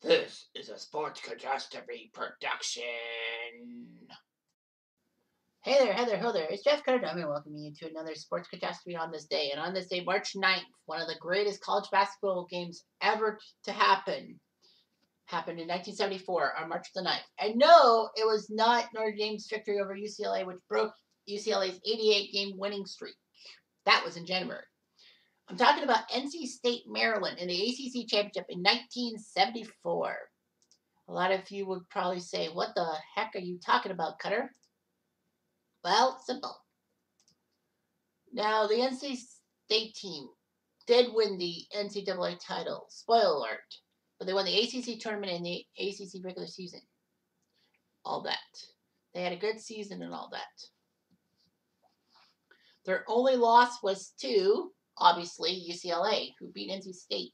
This is a sports cutastrophe production. Hey there, Heather, ho there. It's Jeff. I'm welcoming you to another sports cutastrophe on this day. And on this day, March 9th, one of the greatest college basketball games ever to happen happened in 1974 on March the 9th. And no, it was not Notre Dame's victory over UCLA, which broke UCLA's 88 game winning streak. That was in January. I'm talking about NC State, Maryland in the ACC Championship in 1974. A lot of you would probably say, What the heck are you talking about, Cutter? Well, simple. Now, the NC State team did win the NCAA title. Spoiler alert. But they won the ACC tournament and the ACC regular season. All that. They had a good season and all that. Their only loss was to obviously UCLA, who beat NC State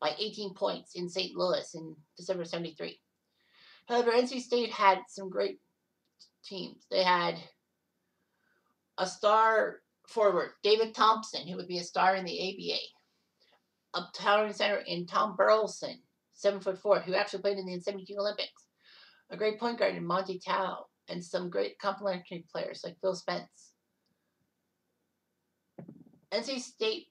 by 18 points in St. Louis in December 73. However, NC State had some great teams. They had a star forward, David Thompson, who would be a star in the ABA. A towering center in Tom Burleson, seven foot four, who actually played in the 72 Olympics. A great point guard in Monty Towe, and some great complementary players like Phil Spence. NC State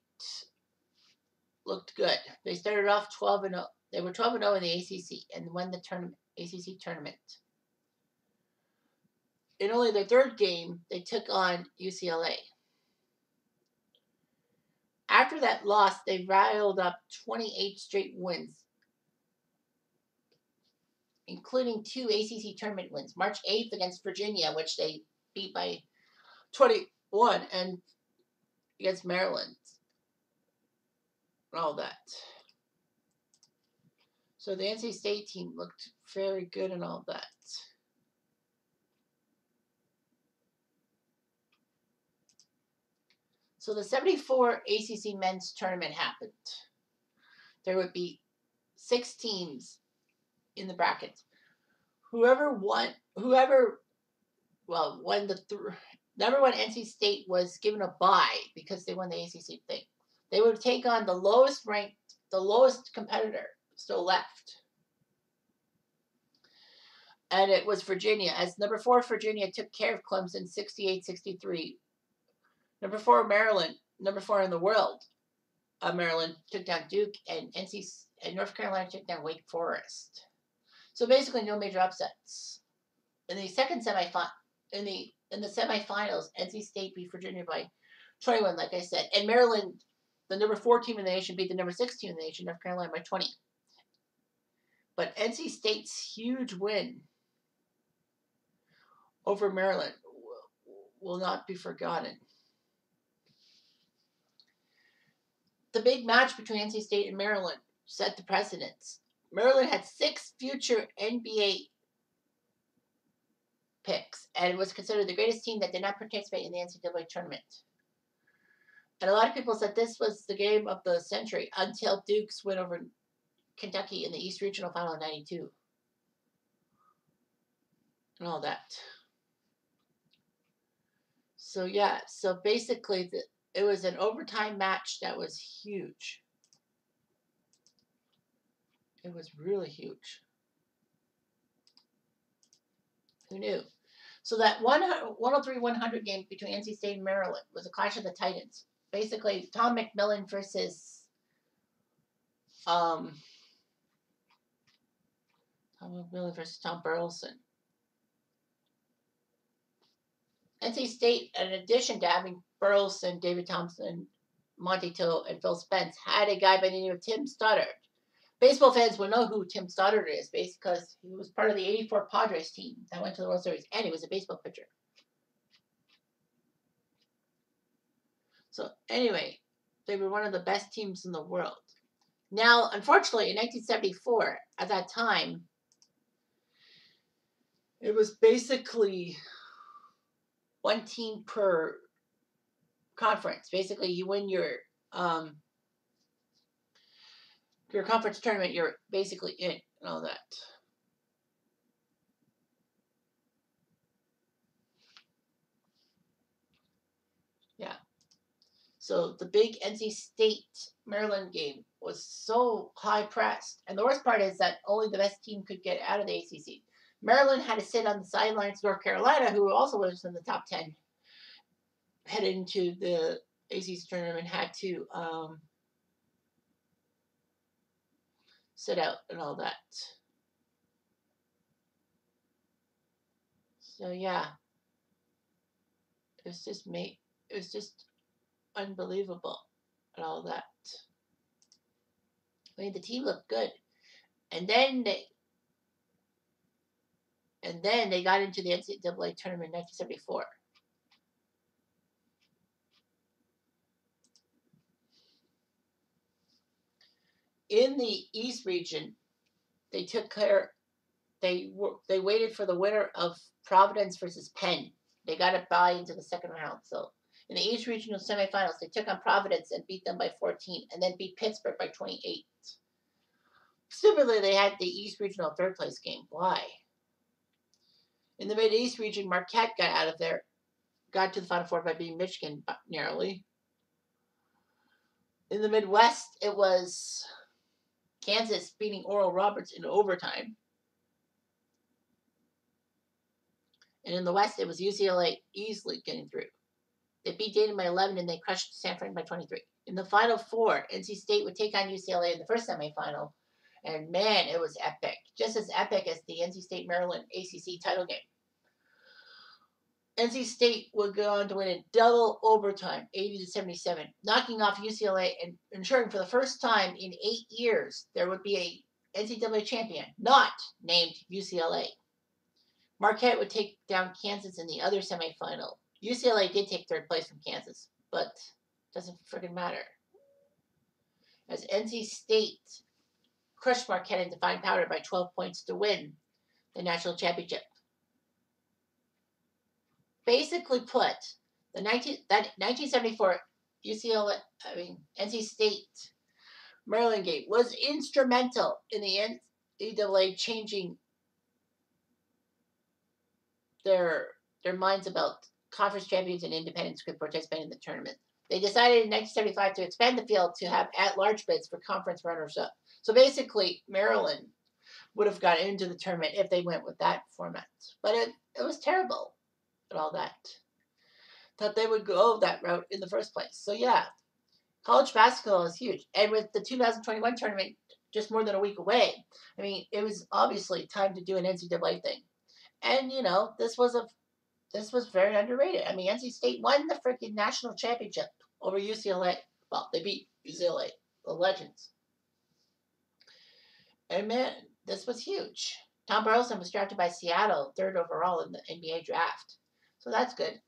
looked good. They started off 12 and 0. They were 12 and 0 in the ACC and won the tournament, ACC tournament. In only their third game, they took on UCLA. After that loss, they riled up 28 straight wins, including two ACC tournament wins. March 8th against Virginia, which they beat by 21, and against Maryland. And all that. So the NC State team looked very good and all that. So the 74 ACC men's tournament happened. There would be six teams in the brackets. Whoever won, whoever, well, won the th- number one NC State was given a bye because they won the ACC thing. They would take on the lowest ranked, the lowest competitor still left. And it was Virginia. As number four, Virginia took care of Clemson 68 63. Number four, Maryland, number four in the world, uh, Maryland took down Duke, and NC and North Carolina took down Wake Forest. So basically, no major upsets. In the second semifinal, in the in the semifinals, NC State beat Virginia by 21, like I said. And Maryland, the number four team in the nation, beat the number six team in the nation, North Carolina, by 20. But NC State's huge win over Maryland will not be forgotten. The big match between NC State and Maryland set the precedence. Maryland had six future NBA picks and was considered the greatest team that did not participate in the NCAA tournament. And a lot of people said this was the game of the century until Duke's win over Kentucky in the East Regional Final in 92. And all that. So, yeah, so basically, the, it was an overtime match that was huge. It was really huge. Who knew? So that 103 100 game between NC State and Maryland was a clash of the Titans. Basically, Tom McMillan versus um, Tom McMillan versus Tom Burleson. NC State, in addition to having Burleson, David Thompson, Monty Towe, and Phil Spence, had a guy by the name of Tim Stoddard baseball fans will know who Tim Stoddard is because he was part of the 84 Padres team that went to the World Series, and he was a baseball pitcher. So, anyway, they were one of the best teams in the world. Now, unfortunately, in 1974, at that time, it was basically one team per conference. Basically, you win your um, your conference tournament, you're basically in and all that. Yeah. So the big NC State Maryland game was so high pressed. And the worst part is that only the best team could get out of the ACC. Maryland had to sit on the sidelines. North Carolina, who also was in the top 10, headed into the ACC tournament, had to um, sit out and all that. So yeah, it was just made. It was just unbelievable and all that. I mean, the team looked good, and then they, and then they got into the NCAA tournament in 1974. In the East region, they took care. They were they waited for the winner of Providence versus Penn. They got a bye into the second round. So in the East Regional semifinals, they took on Providence and beat them by 14, and then beat Pittsburgh by 28. Similarly, they had the East Regional third place game. Why? In the Mid East region, Marquette got out of there, got to the Final Four by beating Michigan narrowly. In the Midwest, it was Kansas beating Oral Roberts in overtime. And in the West, it was UCLA easily getting through. They beat Dayton by 11 and they crushed San Fran by 23. In the Final Four, NC State would take on UCLA in the first semifinal. And man, it was epic. Just as epic as the NC State Maryland ACC title game. NC State would go on to win in double overtime, 80 to 77, knocking off UCLA and ensuring for the first time in eight years there would be a NCAA champion not named UCLA. Marquette would take down Kansas in the other semifinal. UCLA did take third place from Kansas, but doesn't friggin' matter. As NC State crushed Marquette and Divine Powder by 12 points to win the national championship. Basically put, the 19, that 1974 UCLA, I mean NC State Maryland game was instrumental in the NCAA changing their their minds about conference champions and independents could participate in the tournament. They decided in 1975 to expand the field to have at-large bids for conference runners-up. So basically, Maryland would have got into the tournament if they went with that format. But it, it was terrible and all that. Thought they would go that route in the first place. So yeah, college basketball is huge. And with the 2021 tournament just more than a week away, I mean, it was obviously time to do an NCAA thing. And you know, this was a this was very underrated. I mean, NC State won the freaking national championship over UCLA. Well, they beat UCLA, the legends. And man, this was huge. Tom Burleson was drafted by Seattle, third overall in the NBA draft. So that's good.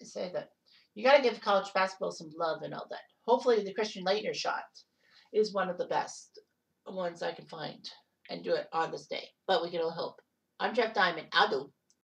I say that. You got to give college basketball some love and all that. Hopefully, the Christian Laettner shot is one of the best ones I can find and do it on this day. But we can all hope. I'm Jeff Diamond. I'll do.